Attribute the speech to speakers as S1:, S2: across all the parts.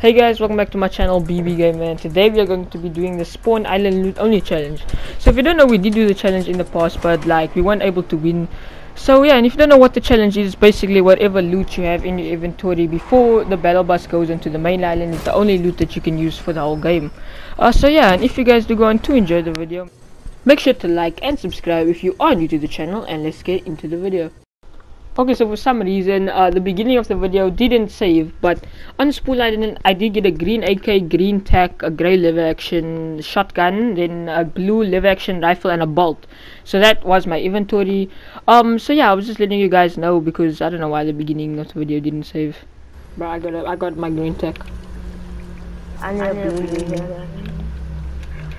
S1: Hey guys, welcome back to my channel BB Gamer and today we are going to be doing the Spawn Island Loot Only Challenge. So if you don't know, we did do the challenge in the past, but like we weren't able to win. So yeah, and if you don't know what the challenge is, basically whatever loot you have in your inventory before the battle bus goes into the main island is the only loot that you can use for the whole game. Uh, so yeah, and if you guys do go on to enjoy the video, make sure to like and subscribe if you are new to the channel and let's get into the video. Okay, so for some reason, uh, the beginning of the video didn't save, but on Spawn Island, I did get a green AK, green tac, a grey lever action shotgun, then a blue lever action rifle, and a bolt. So that was my inventory. Um, so yeah, I was just letting you guys know because I don't know why the beginning of the video didn't save. But I got a, I got my green tac.
S2: I need a blue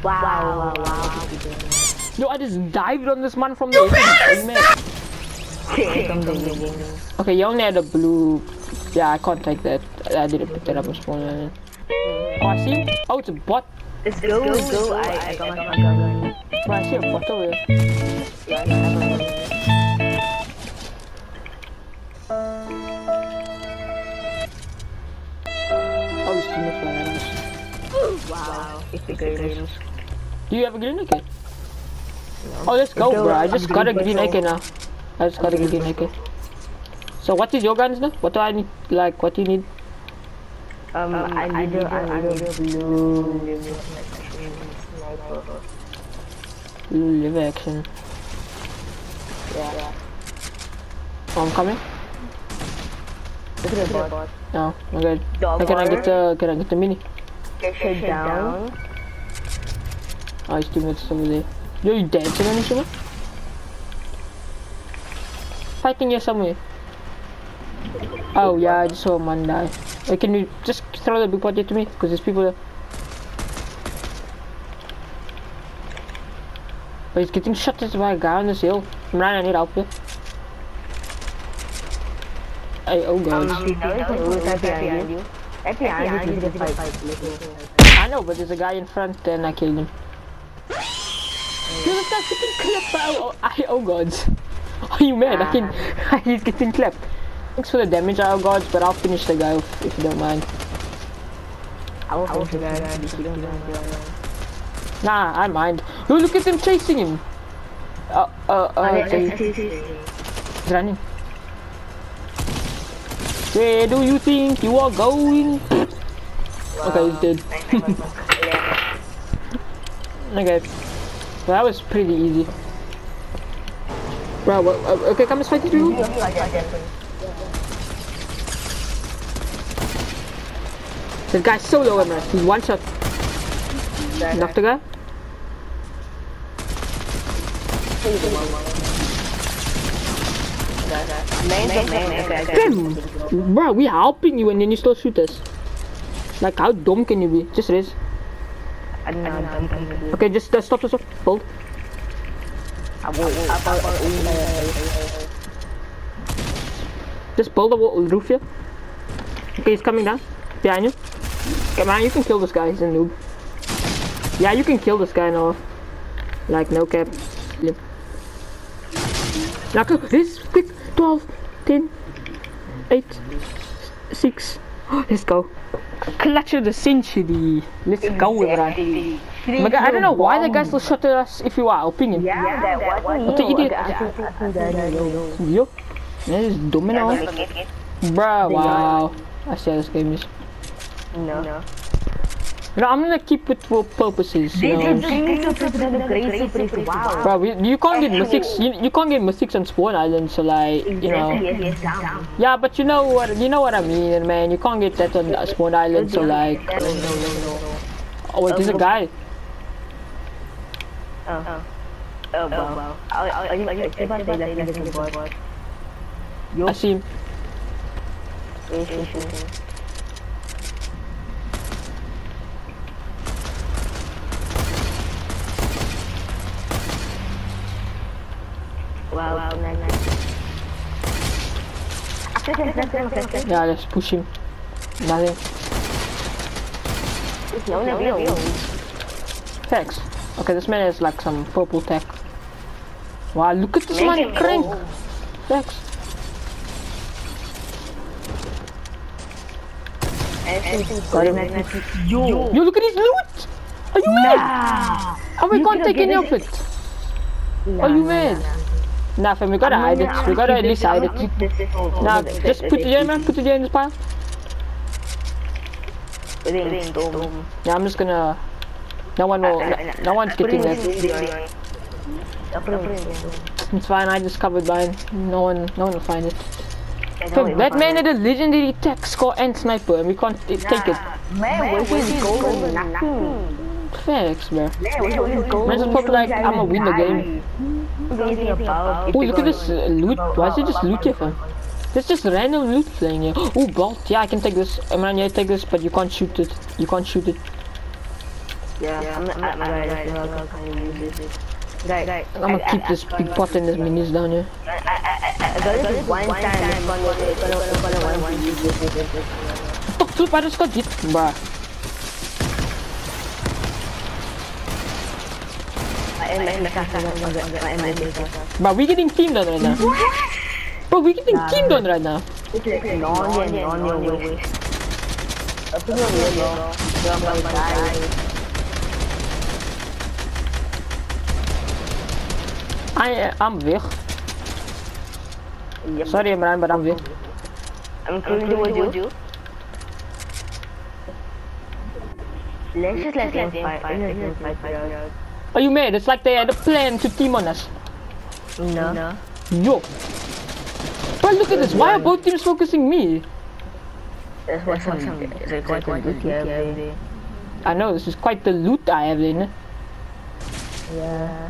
S2: Wow, wow, wow.
S1: Yo, I just dived on this man from the Okay, you only had a blue. Yeah, I can't take that. I didn't pick that up on spawn. Oh, I see. Oh, it's a bot.
S2: Let's go, let's go. I, I got my gun.
S1: Oh, I see a bot over.
S2: Yeah, yeah,
S1: Oh, it's too much
S2: Wow, it's a green.
S1: Do you have a green AK? No. Oh, let's go, bro. I just got a green AK now. I just gotta get naked. So what is your guns now? What do I need? Like, what do you need?
S2: Um, um I, need a, I need a blue
S1: Blue lever action.
S2: Yeah.
S1: Oh, I'm coming.
S2: Look at the bot.
S1: No, I'm good. can I get the, can I get the mini?
S2: Get down.
S1: Oh, he's two minutes over there. Yo, you dancing on this one? Fighting here somewhere. Oh yeah, I just saw one die. Wait, can you just throw the big body to me? Because there's people there. But he's getting shot at by a guy on this hill. I'm running, I need help here. Hey, oh god. I know, but there's a guy in front and I killed him. Dude, this guy's getting clipped by oh, oh, oh god. Are you mad? I can. He's getting clapped. Thanks for the damage, our gods, but I'll finish the guy if, if you don't mind.
S2: I will finish the guy if you don't mind.
S1: Nah, I mind. Oh, look at them chasing him. Uh, uh, uh. He's running. Where do you think you are going? Okay, he's dead. okay. Well, that was pretty easy. Bro, what, uh, okay, come let's fight through. This guy's solo him, he's one shot. Knock the guy. Damn! Bro, we are helping you and then you still shoot us. Like, how dumb can you be? Just raise. Okay, just uh, stop, stop, stop. Hold. Just build a roof here. Okay, he's coming down. Behind you. Come on, you can kill this guy, he's a noob. Yeah, you can kill this guy now. Like, no cap. Yep. Now, this quick. 12, 10, 8, 6. Let's go. Clutch of the century. Let's go, bro. But I don't know why the guys will shot at us if you are helping him.
S2: Yeah, that wasn't
S1: What the idiot? Yo. This is domino. Bruh, wow. I see how this game is.
S2: No. no.
S1: No, I'm gonna keep it for purposes. You know.
S2: wow.
S1: Bro, you, you can't get mythics. You, you can't get mythics on Spawn Island, so like, you know. Yeah, but you know what? You know what I mean, man. You can't get that on Spawn Island, so like. Oh wait, there's a guy.
S2: Oh. Oh. Oh, wow.
S1: him.
S2: Wow, wow, nice, nice.
S1: Yeah, let's push him. Nothing. Thanks. Okay, this man is like some purple tech. Wow, look at this man crank! Thanks.
S2: Sorry, man. Yo.
S1: Yo, look at his loot! Are you mad? Oh, we
S2: You
S1: can't take any of it. Are you mad? Nah, fam, we gotta hide it. We gotta at least hide it. Nah, just put it there, man. Put it there in this pile. Yeah, I'm just gonna. No one will. No, no one's getting that. It's fine. I just covered mine. No one. No one will find it. Fam, that man had a legendary tech score, and sniper, and we can't t- take it.
S2: Man, where's his gold and nothing?
S1: Facts, bro.
S2: Man, where's his gold?
S1: Man's just probably like, I'ma win the game. Oh, look at this uh, loot. Why is it just loot here, fam? There's just random loot playing here. Oh, bolt. Yeah, I can take this. I Imran, yeah, take this, but you can't shoot it. You can't shoot it.
S2: Yeah, I'm not, I'm not right. I can't use this. Right, right.
S1: I'm gonna keep this big pot and this minis down here.
S2: I got this one time. It's gonna, it's it's use this. this, this, this.
S1: Oh, I got hit. Bruh.
S2: Aim.
S1: But we getting teamed on right now. Bro, we getting teamed on right now.
S2: It's like non, yeah, non, your way. I think I'm here, bro. You're my guy.
S1: I, I'm weg.
S2: Yep.
S1: Sorry, Imran, but I'm weg.
S2: I'm coming towards you. Let's just let them fight. Fight.
S1: Are you mad? It's like they had a plan to team on us.
S2: No. no.
S1: Yo. But look at this. Why are both teams focusing me?
S2: That's what some, it's quite a good game.
S1: I know, this is quite the loot I have in.
S2: Yeah.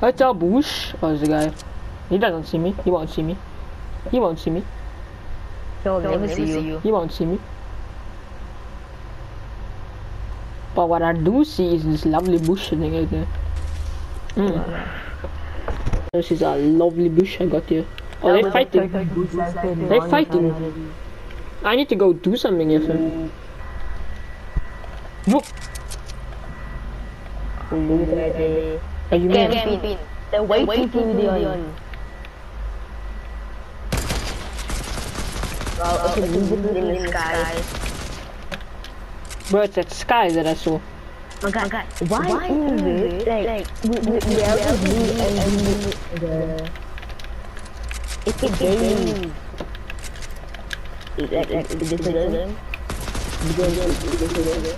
S1: That's our bush. Oh, there's a guy. He doesn't see me. He won't see me. He won't see me.
S2: He'll never see you.
S1: He won't see me. But what I do see is this lovely bush thing right there. Mm. This is a lovely bush I got here. Oh, they're fighting. They're fighting. I need to go do something here. fam. Look, mad?
S2: Camping. They're waiting for you. Well, okay, visible in the sky.
S1: Bro, it's that sky that I saw.
S2: Oh god, god. Why, Why is it like, we, we, we have to do and the it's a game. It's like, like, it's a game. It's a game.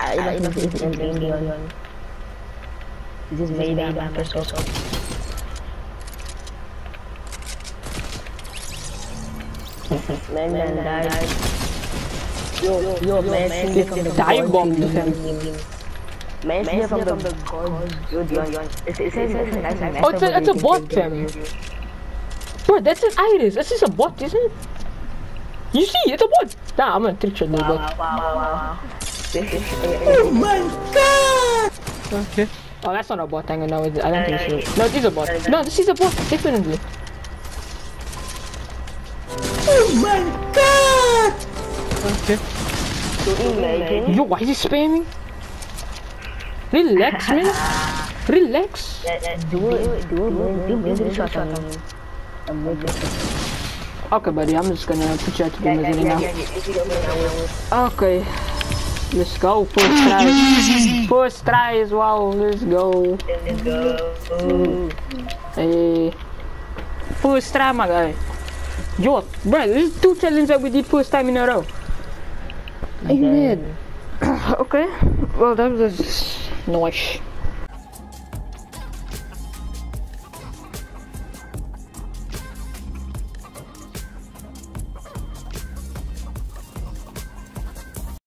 S2: I don't know if it's a game Leon. This is made by Microsoft. Man, man died. Yo, yo, man,
S1: They dive bombed him.
S2: Man, man from the gods. Yo, Dion, it it says it's a nice
S1: Oh, it's a, it's a bot, fam. Bro, that's an iris. This is a bot, isn't it? You see, it's a bot. Nah, I'm gonna trick shot the bot.
S2: Wow, wow, wow.
S1: Oh my god! Okay. Oh, that's not a bot. Hang on, no, it- I don't think so. No, this is a bot. No, this is a bot, definitely. Oh my god! Okay. Yo, why is he spamming? Relax, man. Relax.
S2: do it, do it, do it, do it, shot on him. I'm with it.
S1: Okay, buddy, I'm just gonna put you out to the misery now. Okay. Let's go. First try. First try as well. Let's go.
S2: Let's go.
S1: Hey. First try, my guy. Yo, bro, this is two challenges that we did first time in a row. Are you mad? okay. Well, that was nice.